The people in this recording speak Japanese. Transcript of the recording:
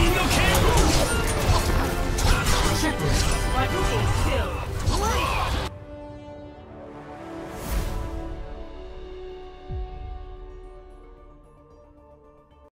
神の剣